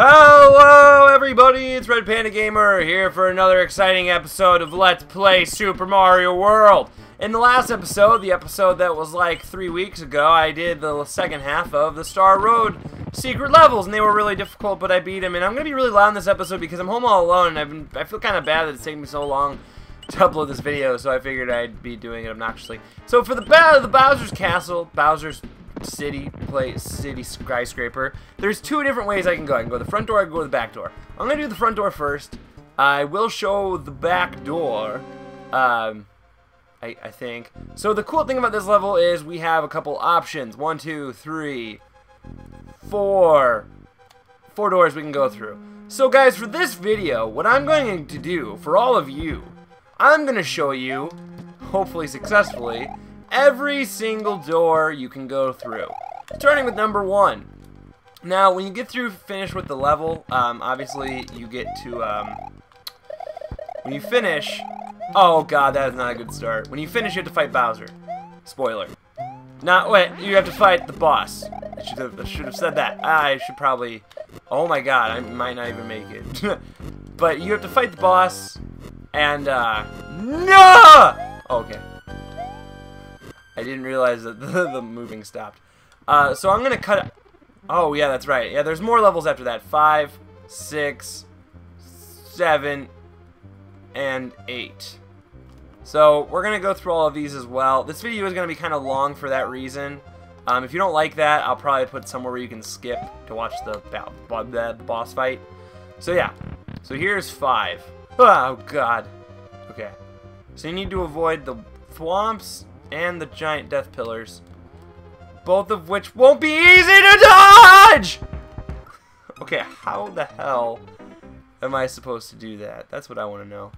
Hello everybody, it's Red Panda Gamer here for another exciting episode of Let's Play Super Mario World. In the last episode, the episode that was like three weeks ago, I did the second half of the Star Road secret levels, and they were really difficult, but I beat them. And I'm going to be really loud in this episode because I'm home all alone, and I've been, I feel kind of bad that it's taking me so long to upload this video, so I figured I'd be doing it obnoxiously. So for the, the Bowser's Castle, Bowser's city place city skyscraper. There's two different ways I can go. I can go the front door I can go the back door. I'm gonna do the front door first. I will show the back door um I, I think. So the cool thing about this level is we have a couple options. One two three four four doors we can go through. So guys for this video what I'm going to do for all of you I'm gonna show you hopefully successfully every single door you can go through. Starting with number one. Now, when you get through, finish with the level, um, obviously you get to, um, when you finish, oh god, that is not a good start. When you finish, you have to fight Bowser. Spoiler. Not, wait, you have to fight the boss. I should have, I should have said that. I should probably, oh my god, I might not even make it. but you have to fight the boss, and, uh, no! Okay. I didn't realize that the, the moving stopped. Uh, so I'm going to cut... Oh, yeah, that's right. Yeah, there's more levels after that. Five, six, seven, and eight. So we're going to go through all of these as well. This video is going to be kind of long for that reason. Um, if you don't like that, I'll probably put somewhere where you can skip to watch the, the boss fight. So yeah. So here's five. Oh, God. Okay. So you need to avoid the swamps and the giant death pillars. Both of which won't be easy to dodge! okay, how the hell am I supposed to do that? That's what I want to know.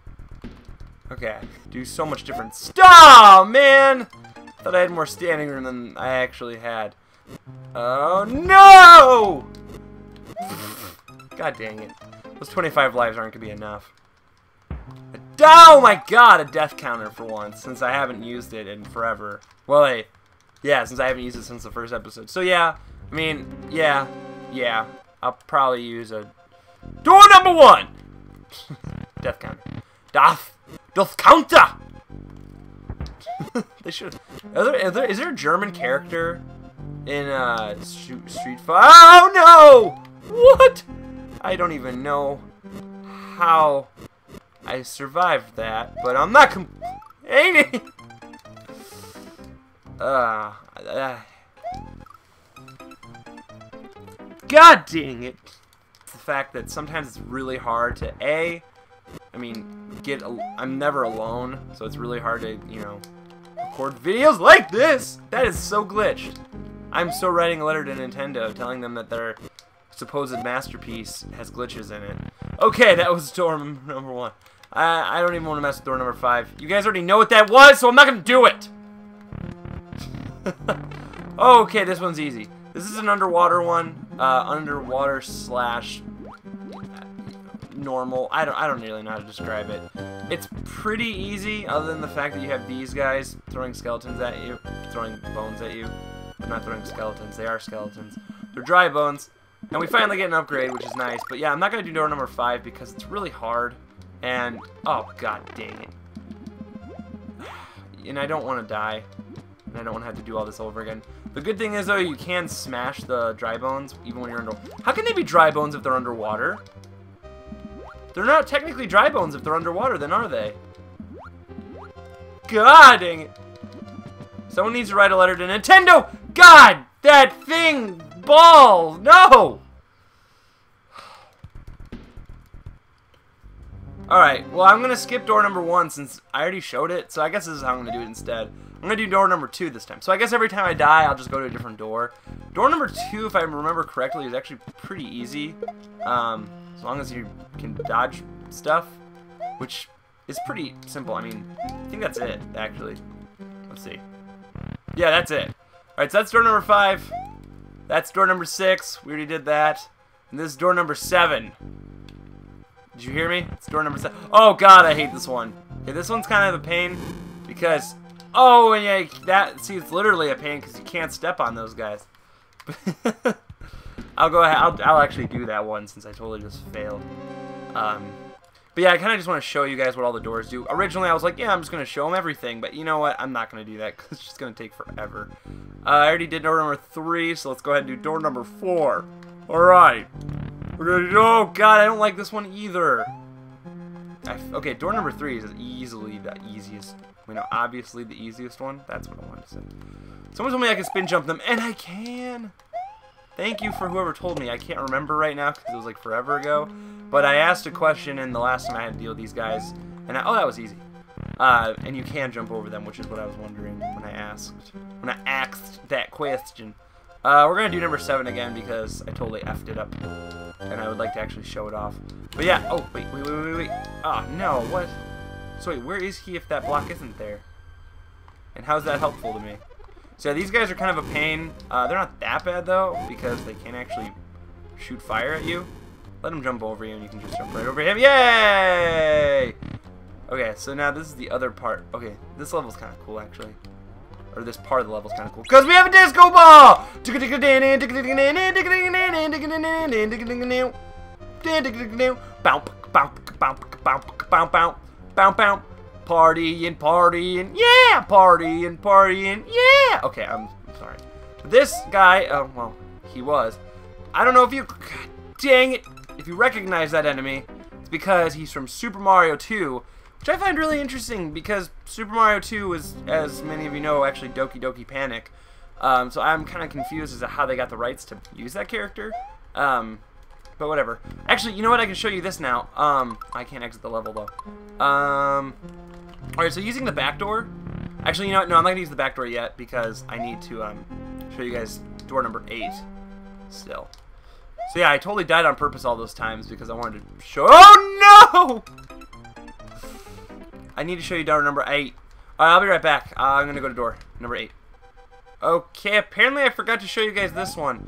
Okay, do so much different stuff, man! Thought I had more standing room than I actually had. Oh no! God dang it. Those 25 lives aren't to be enough. Oh my god, a death counter for once, since I haven't used it in forever. Well, hey, yeah, since I haven't used it since the first episode. So yeah, I mean, yeah, yeah, I'll probably use a door number one. death counter. Death, death counter. they should. Is there, is there is there a German character in uh Street Fighter? Oh no! What? I don't even know how I survived that, but I'm not complaining. uh, uh, God dang it! The fact that sometimes it's really hard to a, I mean, get. I'm never alone, so it's really hard to you know record videos like this. That is so glitched. I'm still writing a letter to Nintendo telling them that their supposed masterpiece has glitches in it. Okay, that was storm number one. I, I don't even want to mess with door number five. You guys already know what that was, so I'm not going to do it. okay, this one's easy. This is an underwater one. Uh, underwater slash normal. I don't I don't really know how to describe it. It's pretty easy, other than the fact that you have these guys throwing skeletons at you, throwing bones at you. They're not throwing skeletons, they are skeletons. They're dry bones. And we finally get an upgrade, which is nice. But yeah, I'm not going to do door number 5 because it's really hard. And, oh god dang it. And I don't want to die. And I don't want to have to do all this over again. The good thing is, though, you can smash the dry bones even when you're under... How can they be dry bones if they're underwater? They're not technically dry bones if they're underwater, then are they? God dang it. Someone needs to write a letter to Nintendo! God! That thing! Ball! No! Alright, well I'm going to skip door number one since I already showed it, so I guess this is how I'm going to do it instead. I'm going to do door number two this time. So I guess every time I die, I'll just go to a different door. Door number two, if I remember correctly, is actually pretty easy. Um, as long as you can dodge stuff, which is pretty simple. I mean, I think that's it, actually. Let's see. Yeah, that's it. Alright, so that's door number five. That's door number six. We already did that. And this is door number seven. Did you hear me? It's door number seven. Oh god, I hate this one. Okay, this one's kind of a pain because oh and yeah, that see it's literally a pain because you can't step on those guys. I'll go ahead. I'll, I'll actually do that one since I totally just failed. Um, but yeah, I kind of just want to show you guys what all the doors do. Originally, I was like, yeah, I'm just going to show them everything. But you know what? I'm not going to do that because it's just going to take forever. Uh, I already did door number three, so let's go ahead and do door number four. All right. We're going to. Oh, God, I don't like this one either. I, okay, door number three is easily the easiest. You know, obviously the easiest one. That's what I wanted to say. Someone told me I can spin jump them, and I can. Thank you for whoever told me. I can't remember right now because it was like forever ago. But I asked a question in the last time I had to deal with these guys, and I, oh, that was easy. Uh, and you can jump over them, which is what I was wondering when I asked when I asked that question. Uh, we're gonna do number seven again because I totally effed it up, and I would like to actually show it off. But yeah. Oh wait, wait, wait, wait, wait. Oh no, what? So wait, where is he if that block isn't there? And how's that helpful to me? So these guys are kind of a pain. Uh, they're not that bad though because they can't actually shoot fire at you. Let him jump over you and you can just jump right over him. Yay! Okay, so now this is the other part. Okay, this level's kind of cool actually. Or this part of the level's kind of cool. Because we have a disco ball! Partying, partying, yeah! Partying, partying, yeah! Okay, I'm sorry. This guy, oh, well, he was. I don't know if you, dang it, if you recognize that enemy, it's because he's from Super Mario 2, which I find really interesting because Super Mario 2 was, as many of you know, actually Doki Doki Panic. Um, so I'm kind of confused as to how they got the rights to use that character. Um, but whatever. Actually, you know what? I can show you this now. Um, I can't exit the level though. Um, all right. So using the back door. Actually, you know what? No, I'm not gonna use the back door yet because I need to um, show you guys door number eight. Still. So yeah, I totally died on purpose all those times because I wanted to show. Oh no! I need to show you door number 8. Alright, I'll be right back. Uh, I'm to go to door number 8. Okay, apparently I forgot to show you guys this one.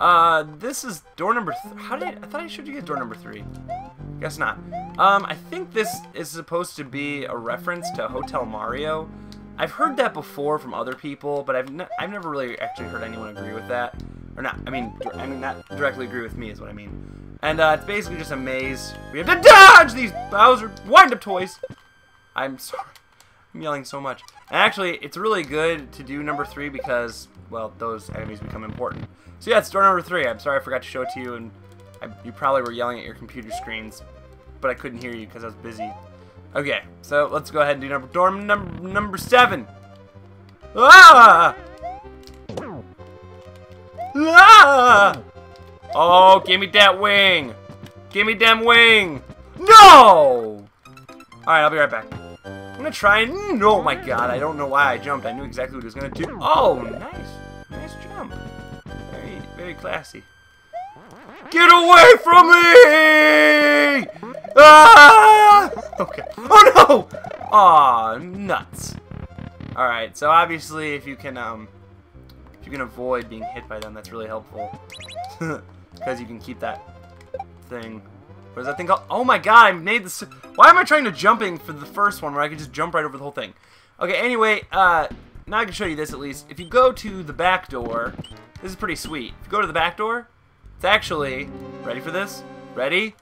Uh, this is door number... How did I... I thought I showed you guys door number 3. Guess not. Um, I think this is supposed to be a reference to Hotel Mario. I've heard that before from other people, but I've, I've never really actually heard anyone agree with that. Or not, I mean, I mean, not directly agree with me is what I mean. And, uh, it's basically just a maze. We have to dodge these Bowser wind-up toys. I'm sorry. I'm yelling so much. And actually, it's really good to do number three because, well, those enemies become important. So yeah, it's door number three. I'm sorry I forgot to show it to you, and I, you probably were yelling at your computer screens, but I couldn't hear you because I was busy. Okay, so let's go ahead and do number door number number seven. Ah! Ah! Oh, give me that wing! Give me them wing! No! Alright, I'll be right back. Gonna try and... Oh my god, I don't know why I jumped. I knew exactly what he was gonna do. Oh, nice. Nice jump. Very, very classy. Get away from me! Ah! Okay. Oh no! Aw, nuts. Alright, so obviously if you can, um... If you can avoid being hit by them, that's really helpful. Because you can keep that thing what is that thing called? Oh my god, I made this... Why am I trying to jumping for the first one where I could just jump right over the whole thing? Okay, anyway, uh, now I can show you this at least. If you go to the back door, this is pretty sweet. If you go to the back door, it's actually... Ready for this? Ready?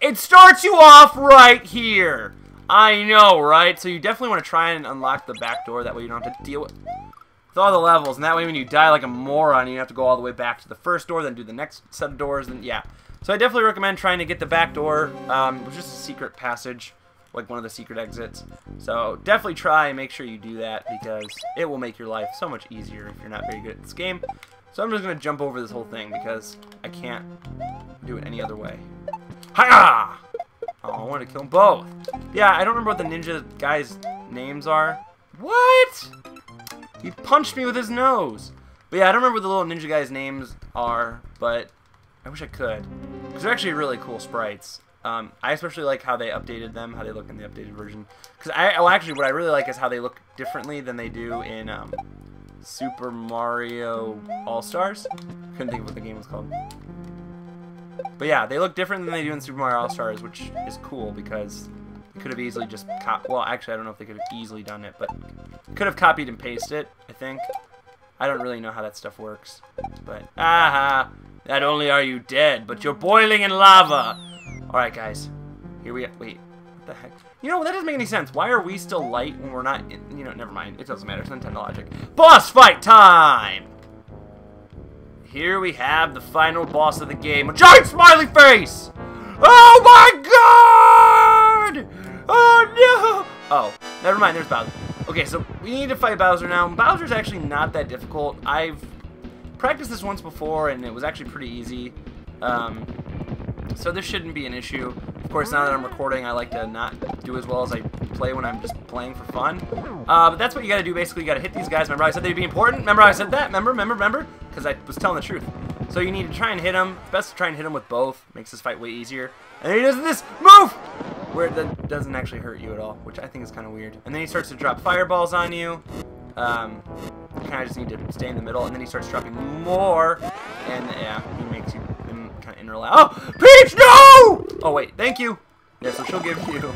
It starts you off right here! I know, right? So you definitely want to try and unlock the back door. That way you don't have to deal with, with all the levels. And that way when you die like a moron, you have to go all the way back to the first door, then do the next set of doors, and yeah. So I definitely recommend trying to get the back door, um, which is a secret passage, like one of the secret exits. So definitely try and make sure you do that because it will make your life so much easier if you're not very good at this game. So I'm just going to jump over this whole thing because I can't do it any other way. Hiya! Oh, I want to kill them both. Yeah, I don't remember what the ninja guys' names are. What? He punched me with his nose. But yeah, I don't remember what the little ninja guys' names are, but I wish I could. Because they're actually really cool sprites. Um, I especially like how they updated them, how they look in the updated version. Because I, well, actually, what I really like is how they look differently than they do in um, Super Mario All Stars. Couldn't think of what the game was called. But yeah, they look different than they do in Super Mario All Stars, which is cool because they could have easily just cop. well, actually, I don't know if they could have easily done it, but could have copied and pasted it. I think. I don't really know how that stuff works, but aha. Not only are you dead, but you're boiling in lava. Alright, guys. Here we are. Wait. What the heck? You know, that doesn't make any sense. Why are we still light when we're not in, You know, never mind. It doesn't matter. It's Nintendo logic. Boss fight time! Here we have the final boss of the game. A giant smiley face! Oh my god! Oh no! Oh, never mind. There's Bowser. Okay, so we need to fight Bowser now. Bowser's actually not that difficult. I've practiced this once before, and it was actually pretty easy. Um, so this shouldn't be an issue. Of course, now that I'm recording, I like to not do as well as I play when I'm just playing for fun. Uh, but that's what you gotta do, basically. You gotta hit these guys. Remember I said they'd be important? Remember I said that? Remember, remember, remember? Because I was telling the truth. So you need to try and hit him. Best to try and hit him with both. Makes this fight way easier. And then he does this move! Where it doesn't actually hurt you at all, which I think is kind of weird. And then he starts to drop fireballs on you. Um, you kind of just need to stay in the middle, and then he starts dropping more. And yeah, he makes you kind of interlock. Oh, Peach, no! Oh wait, thank you. Yeah, so she'll give you,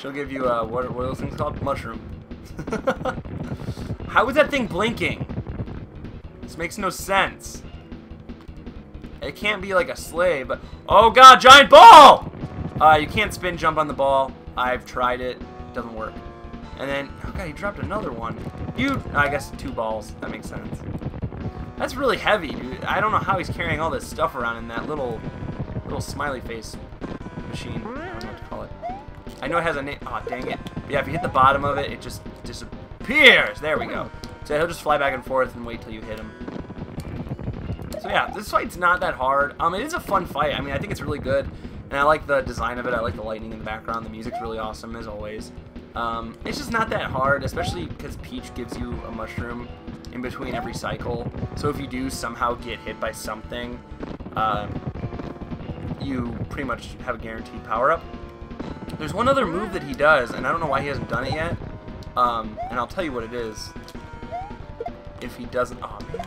she'll give you uh, what, what are those things called? Mushroom. How is that thing blinking? This makes no sense. It can't be like a slave, but... Oh god, giant ball! Uh, you can't spin jump on the ball. I've tried. It doesn't work. And then... Oh god, he dropped another one. You... I guess two balls. That makes sense. That's really heavy, dude. I don't know how he's carrying all this stuff around in that little... Little smiley face machine. I don't know what to call it. I know it has a name. Oh, dang it. But yeah, if you hit the bottom of it, it just disappears. There we go. So he'll just fly back and forth and wait till you hit him. So yeah, this fight's not that hard. Um, it is a fun fight. I mean, I think it's really good. And I like the design of it. I like the lightning in the background. The music's really awesome, as always. Um, it's just not that hard, especially because Peach gives you a mushroom in between every cycle. So if you do somehow get hit by something, uh, you pretty much have a guaranteed power-up. There's one other move that he does, and I don't know why he hasn't done it yet. Um, and I'll tell you what it is. If he doesn't... Oh, man.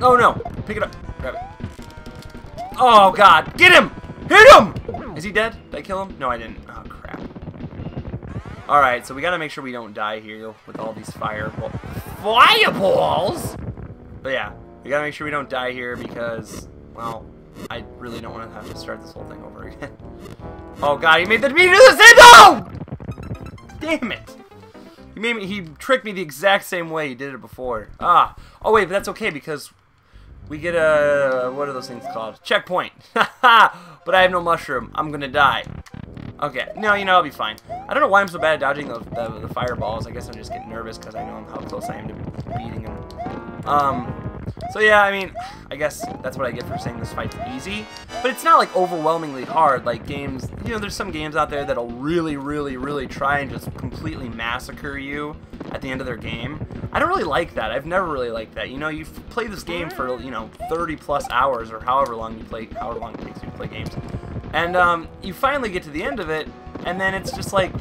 Oh no! Pick it up. Grab it. Oh god! Get him! Hit him! Is he dead? Did I kill him? No, I didn't. Alright, so we gotta make sure we don't die here with all these fireball fireballs! But yeah, we gotta make sure we don't die here because, well, I really don't want to have to start this whole thing over again. oh god, he made the me do the same no! Damn it! He made me he tricked me the exact same way he did it before. Ah. Oh wait, but that's okay because we get a... What are those things called? Checkpoint. but I have no mushroom. I'm gonna die. Okay. No, you know, I'll be fine. I don't know why I'm so bad at dodging the, the, the fireballs. I guess I'm just getting nervous because I know how close I am to beating him. Um... So yeah, I mean, I guess that's what I get for saying this fight's easy. But it's not like overwhelmingly hard like games, you know, there's some games out there that'll really, really, really try and just completely massacre you at the end of their game. I don't really like that. I've never really liked that. You know, you play this game for, you know, 30 plus hours or however long you play, however long it takes you to play games. And um, you finally get to the end of it, and then it's just like,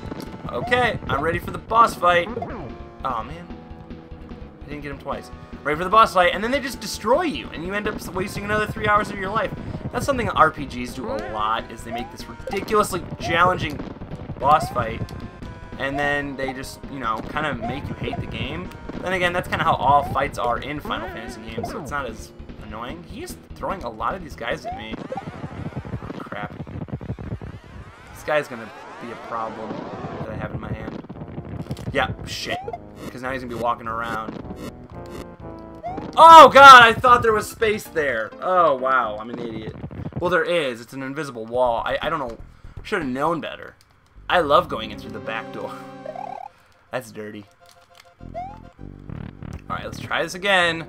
okay, I'm ready for the boss fight. Oh, man. I didn't get him twice ready for the boss fight, and then they just destroy you, and you end up wasting another three hours of your life. That's something RPGs do a lot, is they make this ridiculously challenging boss fight, and then they just, you know, kind of make you hate the game. Then again, that's kind of how all fights are in Final Fantasy games, so it's not as annoying. He's throwing a lot of these guys at me. Guy's gonna be a problem that I have in my hand. Yeah, shit. Because now he's gonna be walking around. Oh god, I thought there was space there. Oh wow, I'm an idiot. Well, there is. It's an invisible wall. I, I don't know. Should have known better. I love going in through the back door. That's dirty. Alright, let's try this again.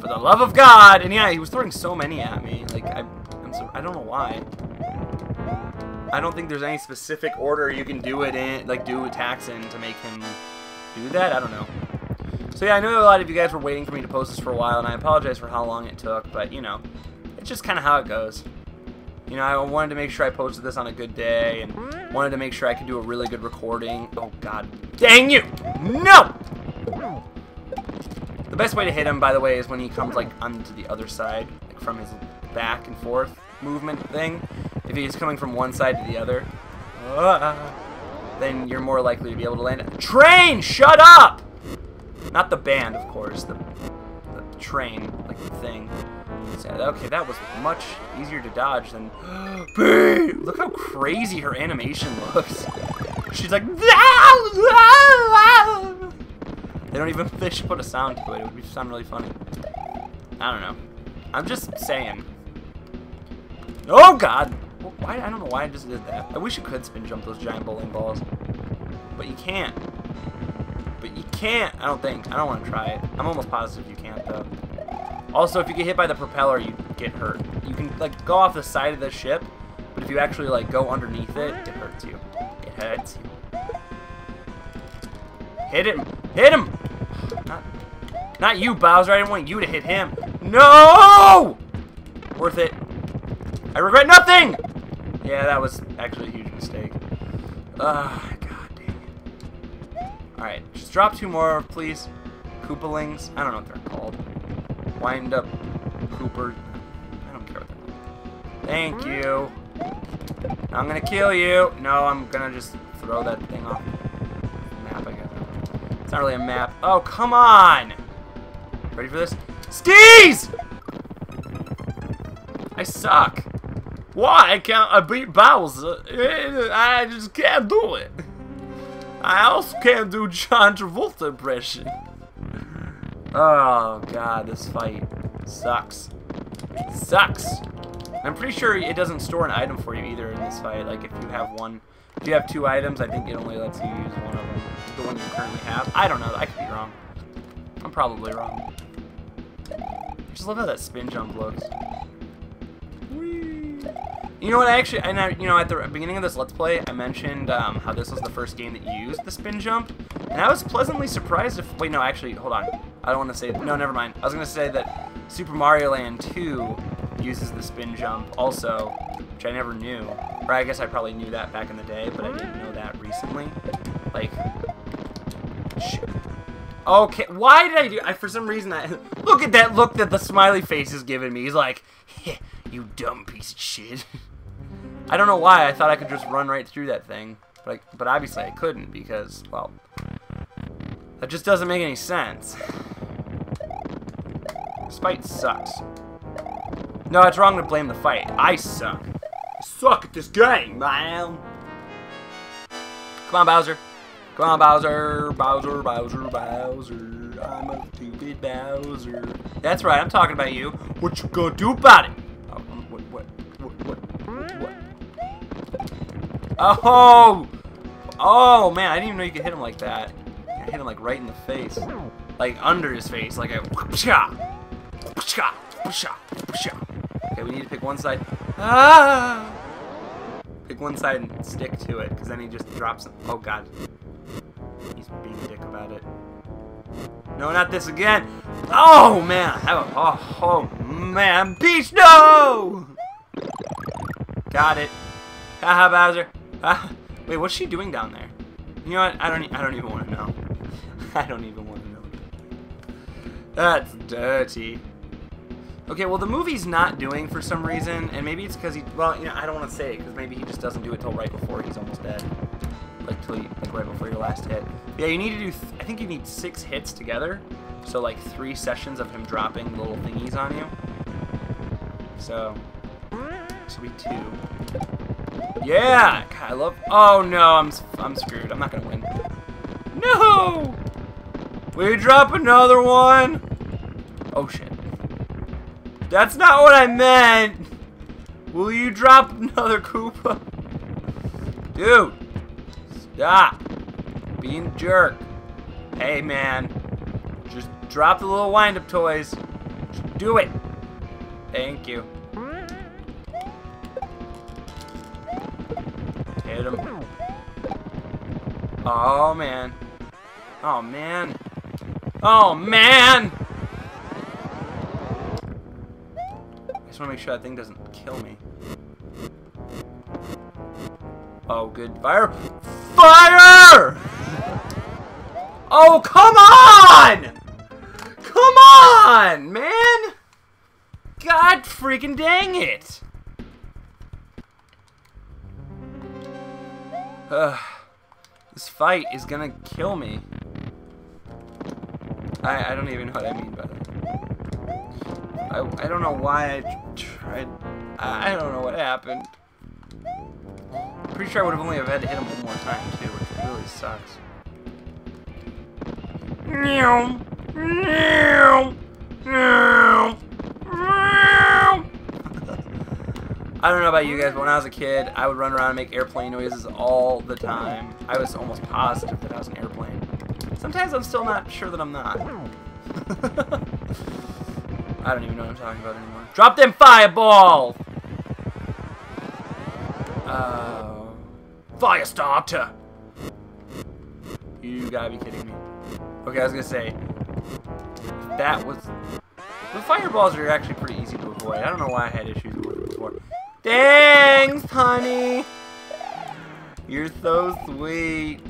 For the love of God! And yeah, he was throwing so many at me. Like, I, I'm so, I don't know why. I don't think there's any specific order you can do it in, like, do attacks in to make him do that. I don't know. So yeah, I know a lot of you guys were waiting for me to post this for a while, and I apologize for how long it took, but, you know, it's just kind of how it goes. You know, I wanted to make sure I posted this on a good day, and wanted to make sure I could do a really good recording. Oh, God. Dang you! No! The best way to hit him, by the way, is when he comes, like, onto the other side, like, from his back and forth movement thing. If he's coming from one side to the other, uh, then you're more likely to be able to land it. Train! Shut up! Not the band, of course. The, the train, like the thing. Okay, that was much easier to dodge than... Look how crazy her animation looks. She's like... They don't even... They should put a sound to it. It would sound really funny. I don't know. I'm just saying. Oh, God! Why? I don't know why I just did that. I wish you could spin jump those giant bowling balls. But you can't. But you can't, I don't think. I don't want to try it. I'm almost positive you can't, though. Also, if you get hit by the propeller, you get hurt. You can, like, go off the side of the ship, but if you actually, like, go underneath it, it hurts you. It hurts you. Hit him! Hit him! Not, not you, Bowser. I didn't want you to hit him. No! Worth it. I regret nothing! Yeah, that was actually a huge mistake. Ah, uh, god dang it. Alright, just drop two more, please. Koopalings. I don't know what they're called wind up Koopa. I don't care what they're called. Thank you. I'm gonna kill you. No, I'm gonna just throw that thing off. Map, I guess. It's not really a map. Oh, come on! Ready for this? Skis! I suck. Why can't I beat Bowser? Uh, I just can't do it. I also can't do John Travolta impression. Oh god, this fight sucks. It sucks. I'm pretty sure it doesn't store an item for you either in this fight. Like if you have one, if you have two items, I think it only lets you use one of them. The one you currently have. I don't know. I could be wrong. I'm probably wrong. I just love how that spin jump looks. You know what? I actually, and I, you know, at the beginning of this Let's Play, I mentioned um, how this was the first game that used the spin jump, and I was pleasantly surprised. If wait, no, actually, hold on. I don't want to say. No, never mind. I was gonna say that Super Mario Land 2 uses the spin jump also, which I never knew. Or I guess I probably knew that back in the day, but I didn't know that recently. Like, shit. Okay, why did I do? I for some reason I look at that look that the smiley face is giving me. He's like, "You dumb piece of shit." I don't know why. I thought I could just run right through that thing. But, I, but obviously I couldn't because, well, that just doesn't make any sense. This fight sucks. No, it's wrong to blame the fight. I suck. I suck at this game, man. Come on, Bowser. Come on, Bowser. Bowser, Bowser, Bowser. I'm a stupid Bowser. That's right, I'm talking about you. What you gonna do about it? Oh! Oh, man, I didn't even know you could hit him like that. I hit him, like, right in the face. Like, under his face, like a... Okay, we need to pick one side. Ah! Pick one side and stick to it, because then he just drops. Oh, God. He's being a dick about it. No, not this again. Oh, man. Oh, oh, man. Peach, no! Got it. Haha, Bowser. Ah, wait, what's she doing down there? You know what? I don't. I don't even want to know. I don't even want to know. That's dirty. Okay, well the movie's not doing for some reason, and maybe it's because he. Well, you know, I don't want to say it because maybe he just doesn't do it till right before he's almost dead, like till you, like right before your last hit. Yeah, you need to do. I think you need six hits together, so like three sessions of him dropping little thingies on you. So, will be two. Yeah! God, I love... Oh, no, I'm, I'm screwed. I'm not to win. No! Will you drop another one? Oh, shit. That's not what I meant! Will you drop another Koopa? Dude! Stop! Being a jerk. Hey, man. Just drop the little wind-up toys. Just do it. Thank you. Hit him. Oh, man. Oh, man. Oh, man! I just want to make sure that thing doesn't kill me. Oh, good. Fire! Fire! Oh, come on! Come on, man! God freaking dang it! This fight is gonna kill me. I, I don't even know what I mean by that. I, I don't know why I tried. I don't know what happened. Pretty sure I would have only have had to hit him one more time too, which really sucks. Meow. Meow. Meow. I don't know about you guys, but when I was a kid, I would run around and make airplane noises all the time. I was almost positive that I was an airplane. Sometimes I'm still not sure that I'm not. I don't even know what I'm talking about anymore. Drop them fireball! Uh, fire starter! You gotta be kidding me. Okay, I was gonna say, that was... The fireballs are actually pretty easy to avoid. I don't know why I had issues with them before. Thanks, honey! You're so sweet.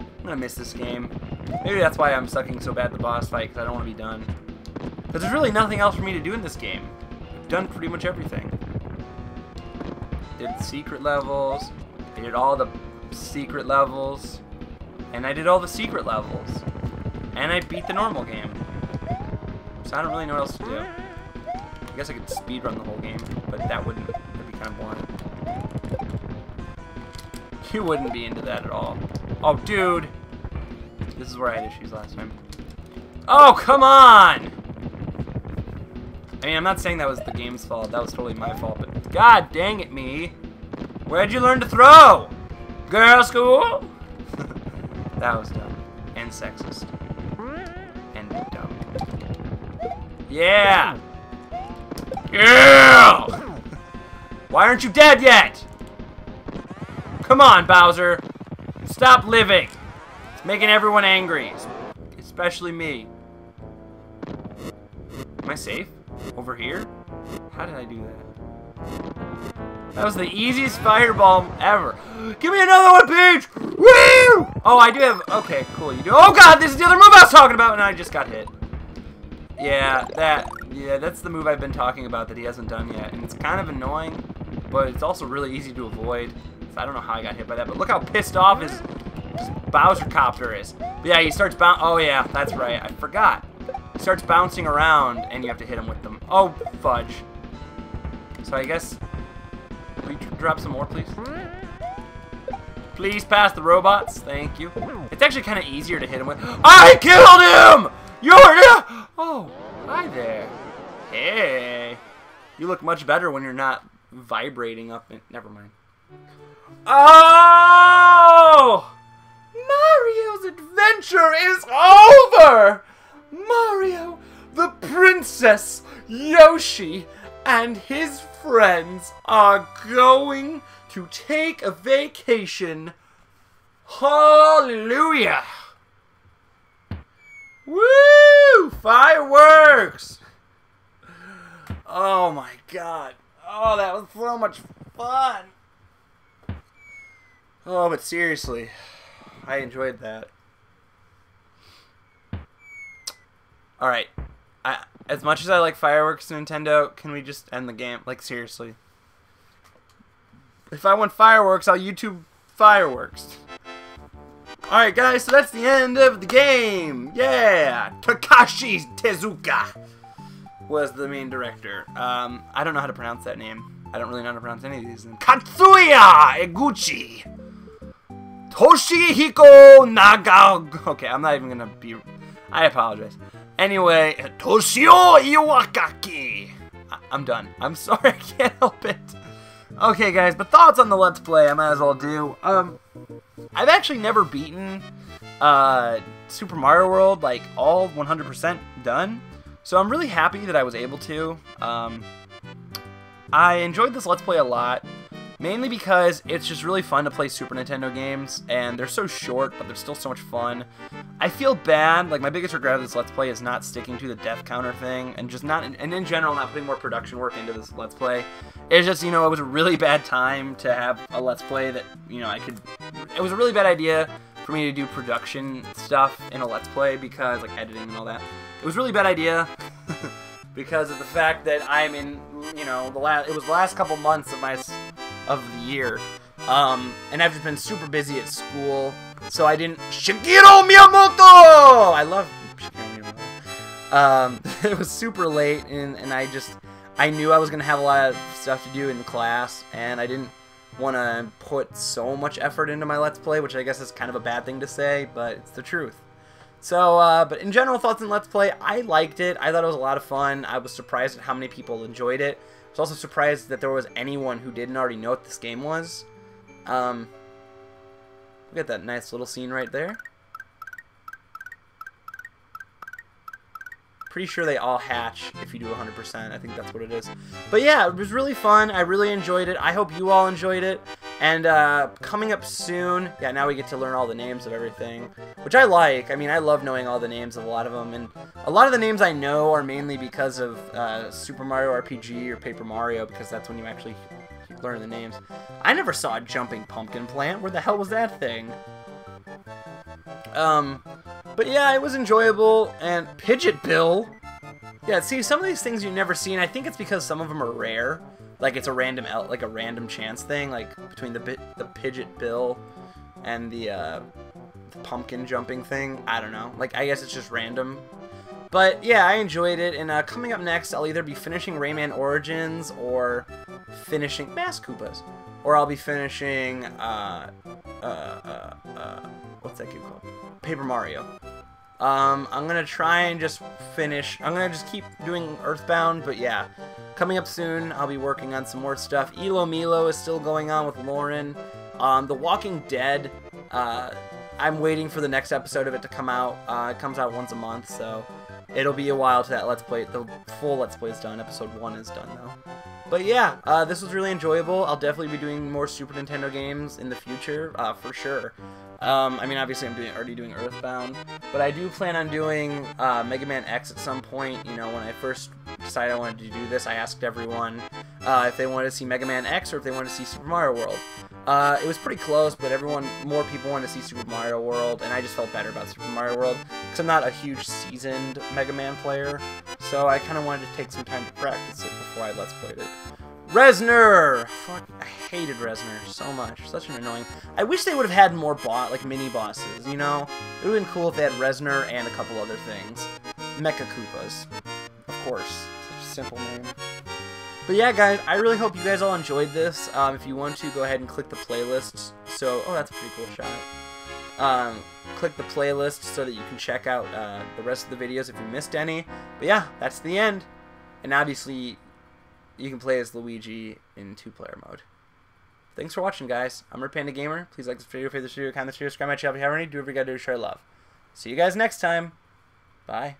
I'm gonna miss this game. Maybe that's why I'm sucking so bad the boss fight, because I don't want to be done. Because there's really nothing else for me to do in this game. I've done pretty much everything. Did secret levels. I did all the secret levels. And I did all the secret levels. And I beat the normal game. So I don't really know what else to do. I guess I could speedrun the whole game, but that wouldn't, that'd be kind of boring. You wouldn't be into that at all. Oh, dude! This is where I had issues last time. Oh, come on! I mean, I'm not saying that was the game's fault. That was totally my fault, but god dang it, me. Where'd you learn to throw? Girl school? that was dumb. And sexist. Yeah! Yeah! Why aren't you dead yet? Come on, Bowser. Stop living. It's making everyone angry. Especially me. Am I safe? Over here? How did I do that? That was the easiest fireball ever. Give me another one, Peach! Woo! Oh, I do have... Okay, cool. You do... Oh, God! This is the other move I was talking about, and I just got hit. Yeah, that... Yeah, that's the move I've been talking about that he hasn't done yet. And it's kind of annoying, but it's also really easy to avoid. So I don't know how I got hit by that, but look how pissed off his, his Bowser Copter is. But yeah, he starts bounce. Oh, yeah, that's right. I forgot. He starts bouncing around, and you have to hit him with them. Oh, fudge. So I guess... We drop some more, please? Please pass the robots. Thank you. It's actually kind of easier to hit him with. I killed him! You're... Oh, hi there. Hey. You look much better when you're not vibrating up. In... Never mind. Oh! Mario's adventure is over! Mario, the princess, Yoshi, and his friends are going to take a vacation. Hallelujah! Woo! Fireworks! Oh my god. Oh, that was so much fun. Oh, but seriously, I enjoyed that. Alright. I, as much as I like fireworks, Nintendo, can we just end the game? Like, seriously. If I want fireworks, I'll YouTube fireworks. Alright, guys, so that's the end of the game. Yeah! Takashi Tezuka was the main director. Um, I don't know how to pronounce that name. I don't really know how to pronounce any of these. Katsuya Eguchi! Toshihiko Naga... Okay, I'm not even gonna be... I apologize. Anyway, Toshio Iwakaki! I I'm done. I'm sorry, I can't help it. Okay, guys, but thoughts on the Let's Play I might as well do. Um, I've actually never beaten uh, Super Mario World, like, all 100% done. So I'm really happy that I was able to. Um, I enjoyed this Let's Play a lot, mainly because it's just really fun to play Super Nintendo games, and they're so short, but they're still so much fun. I feel bad, like my biggest regret of this Let's Play is not sticking to the death counter thing, and just not, and in general, not putting more production work into this Let's Play. It's just, you know, it was a really bad time to have a Let's Play that, you know, I could, it was a really bad idea for me to do production stuff in a Let's Play because, like, editing and all that. It was really bad idea because of the fact that I'm in, you know, the last, it was the last couple months of my, of the year, um, and I've just been super busy at school, so I didn't, Shigeru Miyamoto! I love Shigeru Miyamoto. Um, it was super late, and, and I just I knew I was gonna have a lot of stuff to do in class, and I didn't want to put so much effort into my Let's Play, which I guess is kind of a bad thing to say, but it's the truth. So, uh, but in general, thoughts on Let's Play, I liked it. I thought it was a lot of fun. I was surprised at how many people enjoyed it. I was also surprised that there was anyone who didn't already know what this game was. Um, look at that nice little scene right there. Pretty sure they all hatch if you do 100%. I think that's what it is. But yeah, it was really fun. I really enjoyed it. I hope you all enjoyed it. And uh, coming up soon, yeah, now we get to learn all the names of everything, which I like. I mean, I love knowing all the names of a lot of them. And a lot of the names I know are mainly because of uh, Super Mario RPG or Paper Mario, because that's when you actually learn the names. I never saw a jumping pumpkin plant. Where the hell was that thing? Um, but yeah, it was enjoyable. And Pidgit Bill. Yeah, see, some of these things you've never seen. I think it's because some of them are rare. Like it's a random, like a random chance thing, like between the bit the Pidgit Bill and the, uh, the pumpkin jumping thing. I don't know. Like I guess it's just random. But yeah, I enjoyed it. And uh, coming up next, I'll either be finishing Rayman Origins or finishing Bass Koopas, or I'll be finishing uh, uh, uh, uh, what's that game called? Paper Mario. Um, I'm gonna try and just finish. I'm gonna just keep doing Earthbound, but yeah, coming up soon. I'll be working on some more stuff. ilomilo is still going on with Lauren. Um, The Walking Dead. Uh, I'm waiting for the next episode of it to come out. Uh, it comes out once a month, so it'll be a while to that Let's Play. The full Let's Play is done. Episode one is done though. But yeah, uh, this was really enjoyable. I'll definitely be doing more Super Nintendo games in the future, uh, for sure. Um, I mean, obviously, I'm doing already doing Earthbound, but I do plan on doing uh, Mega Man X at some point. You know, when I first decided I wanted to do this, I asked everyone uh, if they wanted to see Mega Man X or if they wanted to see Super Mario World. Uh, it was pretty close, but everyone, more people wanted to see Super Mario World, and I just felt better about Super Mario World because I'm not a huge seasoned Mega Man player, so I kind of wanted to take some time to practice it before I Let's Played it. Reznor! Fuck, I hated Reznor so much. Such an annoying... I wish they would have had more bot like mini bosses, you know? It would have been cool if they had Reznor and a couple other things. Mecha Koopas. Of course. Such a simple name. But yeah, guys, I really hope you guys all enjoyed this. Um, if you want to, go ahead and click the playlist. So, oh, that's a pretty cool shot. Um, click the playlist so that you can check out uh, the rest of the videos if you missed any. But yeah, that's the end. And obviously, you can play as Luigi in two-player mode. Thanks for watching, guys. I'm Red Panda Gamer. Please like this video, favorite this video, comment, share, subscribe my channel if you haven't already. Do whatever you gotta do to share love. See you guys next time. Bye.